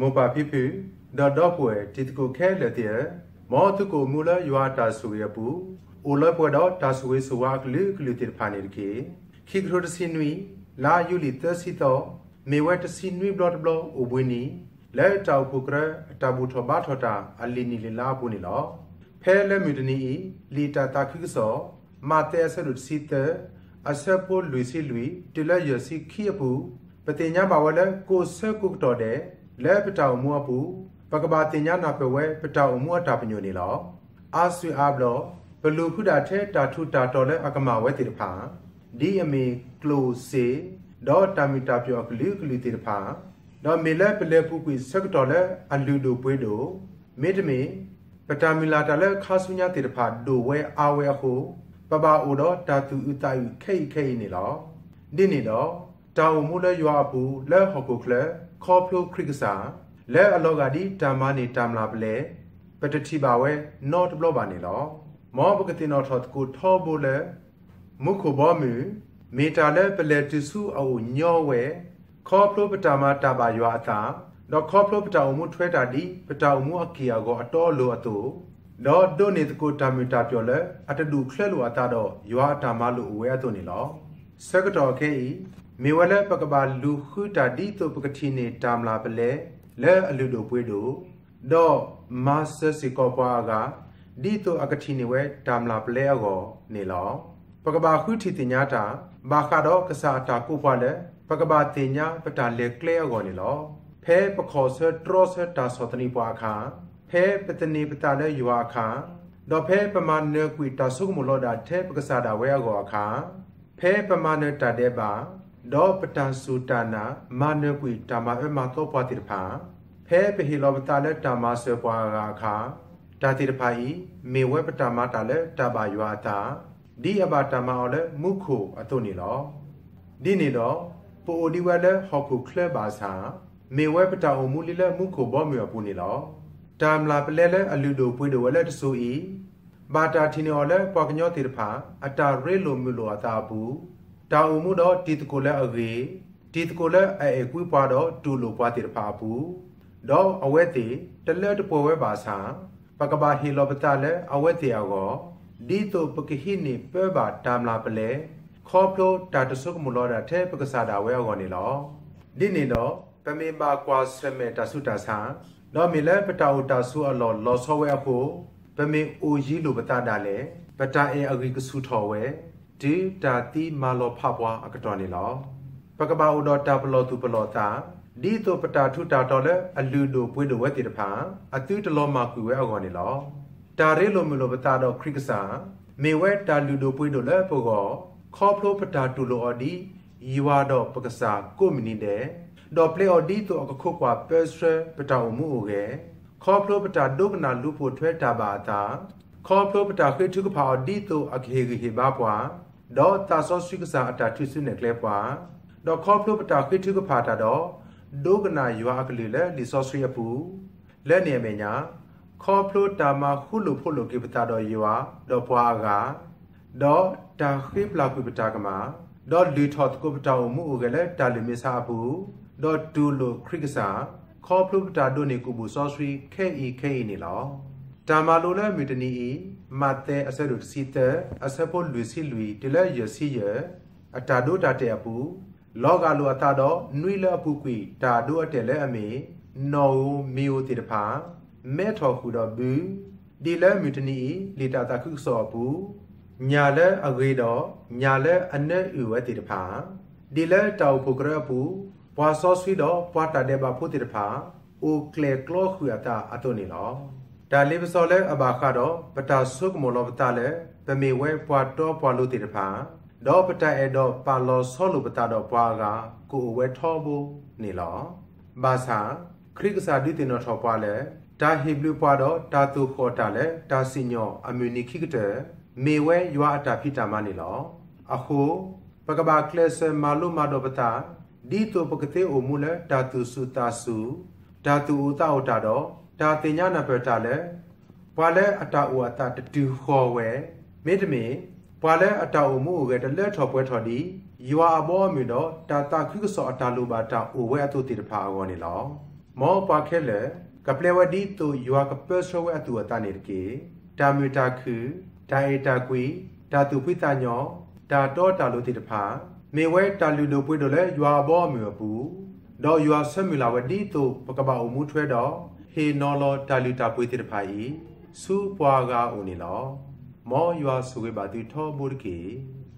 မောပါဖိဖိဒေါ်ဒေါ်ပွဲတိတကိုခဲလေတဲ့မောတုကိုမူလယွာတာဆူရပူအိုလပွဲတော့တာဆူဝေဆဝါကလူကလူတိဖာနေကေခိကရိုတစီနွီလာယူလီတစီတော့မေဝတ်စီနွီဘလော့ဘလော့အိုဘွီနီလဲတောက်ပုကရတဘူထဘာထတာအလီနီလလာပူနီလောဖဲလဲမီတနီလီတာတာခိကစောမာတဲဆရုစီတအဆပိုလူစီလူတလရစီခိယပူပတိညာဘာဝလဲကိုဆကုကတော်တဲ့ လဲပတောင်မွားပူပကဘာတင်ညာနာပဝဲပတောင်မွားတာပညိုနေလောအာဆွေအာဘလောဘလူခုတာထဲတာထုတာတော်လဲအကမဝဲတိတဖာဒီအမီကလိုစေဒေါ်တာမီတာပြောကလူကလူတိတဖာဒေါ်မေလဲပလဲပူကွေဆက်တော်လဲအလူဒိုပွေးဒိုမေတမီပတာမီလာတလဲခါဆုညာတိတဖာဒိုဝဲအာဝဲဟုပပအိုတော့တာတူဥတိုင်ခိတ်ခိတ်နေလောဒီနေတော့တာဝမှုလဲရွာပူလဲဟော်ကိုကလ ခေါပလိုခရစ်စာလဲအလောကဒီတာမနေတမ်လာပလဲပတတိပါဝဲနော့တဘလောပါနေလောမောပကတိနော့ထော့ကိုထောဘိုလဲမုခုဘောမူမီတာလဲပလဲတဆူအိုညောဝဲခေါပလိုပတာမတာပါရွာအတာတော့ခေါပလိုပတာအမှုထွဲတာဒီပတာအမှုအကီယာကိုအတော်လိုအတူတော့ဒိုနေတကိုတာမီတာပြောလဲအတတူခလဲလိုအတာတော့ရွာတာမလိုအဝဲအတူနေလောစကတော်ခဲဤ မေဝလဲပကဘာလူခုတာဒီတုပကတိနေတာမလာပလဲလဲအလူတို့ပွေးတို့တော့မာဆစီကောပွားကဒီတုအကတိနေဝဲတာမလာပလဲအောနေလောပကဘာခုတီတင်ညာတာဘာခါတော့ကစားတာကိုပွားလဲပကဘာတင်ညာပတာလေကလဲအောနေလောဖဲပခောဆထရောဆတာစောတနီပွားခါဖဲပတနေပတာလဲယူအခါတော့ဖဲပမာနကွီတာဆုကမလို့တာထဲပကစားတာဝဲအောအခါဖဲပမာနတာတဲ့ပါ ဒေါပတန်ဆူတာနာမာနကွီတာမအမတော့ပွားတိဖာဖဲပဟီလောပတာလက်တာမဆွပွားရာခါတာတိဖာဤမေဝဲပတာမတာလက်တဘာယွာတာဒီအဘတာမအော်လက်မုခုအတုနေလောဒီနေတော့ပိုဒီဝဲလက်ဟောက်ခုခလဘာစာမေဝဲပတာအမူလီလက်မုခုဘောမြေပူနေလောတမ်လာပလဲလဲအလူဒိုပွေးဒိုဝဲလက်တဆူဤဘာတာတီနေအော်လက်ပွားကညောတိဖာအတာရဲလိုမြလိုအတာဘူး တာအုံမှုတော့တီတကိုလည်းအဂေတီတကိုလည်းအဲအကွေးပွားတော့တူလိုပွားတိဖာဘူးတော့အဝဲတီတလဲတပွဲဝဲပါဆာပကဘာဟီလောပတာလည်းအဝဲတီအောဒီတိုပကဟိနေပဲပါတမ်လာပလဲခေါပလိုတာတဆုကမလောတာထဲပကစားတာဝဲအောနေလောဒီနေတော့ပမေပါကွာဆမေတဆုတာဆာတော့မီလဲပတာဥတာဆုအလောလောဆောဝဲအဖို့ပမေအိုကြီးလိုပတာတာလဲပတာအေအဂိကဆုထော်ဝဲ ဒီတာတိမာလောဖပွားအကတော်နေလောပကဘာဥဒတာပလောသူပလောတာဒီတောပတာထုတာတော်လဲအလူလိုပွေးလိုဝဲတိတဖာအတူတလောမှာကူဝဲအောနေလောတာရဲလိုမလိုပတာတော့ခရစ်ကစာမေဝဲတာလူလိုပွေးလိုလဲပိုကောခေါဖလိုပတာတူလိုအဒီယီဝါတော့ပကစာကိုမီနီတဲ့ဒေါ်ပလေအော်ဒီတောအခုကွာပဲစရပတာမှုအိုကေခေါဖလိုပတာဒုကနာလူဖို့ထွဲတာပါတာခေါဖလိုပတာခိထုကဖာဒီတောအခေခေဘာပွား ဒေါ်တာဆောဆွိကစားအတာထွဆုနေကလေးပွားဒေါ်ခေါပလိုပတာခိထုကဖာတာတော့ဒုကနာယွာကလေးလေလီဆောဆွိယပူလက်နေမညာခေါပလိုတာမခုလုဖို့လုကိပတာတော့ယွာဒေါ်ပွားကဒေါ်တာခိပလာကိပတာကမှာဒေါ်လီထော့ကိုပတာမှုကလေးတာလီမီစာဘူးဒေါ်တူလိုခရစ်ကစားခေါပလိုပတာဒိုနေကူဘူးဆောဆွိခဲအီခဲအီနေလောတာမာလိုလဲမီတနီမ တ်တဲအစရုစီတအစပိုလူစီလူတလဲရစီရအတာဒိုတာတဲ့အပူလောကလိုအတာတော့နွိလအပူကွီတာဒိုအတဲ့လဲအမေနော်မီယိုတိတဖာမဲထော်ခုတော့ဘူးဒီလဲမီတနီလီတာတာခုစောဘူးညာလဲအဂေ တော့ညာလဲအနဲ့ဥဝဲတိတဖာဒီလဲတောက်ဖုကရပူပွာဆောဆွီတော့ပွာတာတဲ့ဘာဖို့တိတဖာအိုကလေကလောခူရတာအတုန်နေလောဒါလေးပစောလဲအဘာခတော့ပတာဆုကမောလပတာလဲပမေဝဲပွားတော့ပွားလို့တည်တဖာဒေါ်ပတာအဲ့တော့ပါလောဆောလို့ပတာတော့ပွားကကိုဝဲထောဘူးနေလောဘာသာခရိကစာဒီတင်တော့ထောပွားလဲဒါဟေဘလူပွားတော့တာတူခေါ်တာလဲဒါစညောအမြူနီခိကတဲ့မေဝဲရွာအတာဖိတာမနေလောအခုပကဘာကလစမာလုမာတော့ပတာဒီတော့ပကတဲ့အိုမူလဲဒါတူစုတာစုဒါတူဥတာဥတာတော့ ဒါတင်ညာနပတာလဲပွာလဲအတာအိုအတာတူခေါ်ဝဲမေတမေပွာလဲအတာအိုမှုကတလက်ထော်ပွဲထော်ဒီယွာအဘောမီတော့တာတာခိကစောအတာလိုပါတာအိုဝဲအတုတိတဖာအောနေလောမောပါခဲလေကပလေဝဒီတူယွာကပစရဝအတူအတနေကေတာမီတာခုဒိုင်တာကွီတာတူဖိတညောတာတော့တာလို့တိတဖာမေဝဲတာလူလိုပွေးတော့လေယွာဘောမြေဘူးတော့ယွာဆမီလာဝဒီတူပကပအုံမှုထွဲတော့ ဟေနော်လောတာလူတာပွေးတိတဖာဤစူပွားကဦးနေလောမောယွာဆူဝေပါတူထောမှုတကေ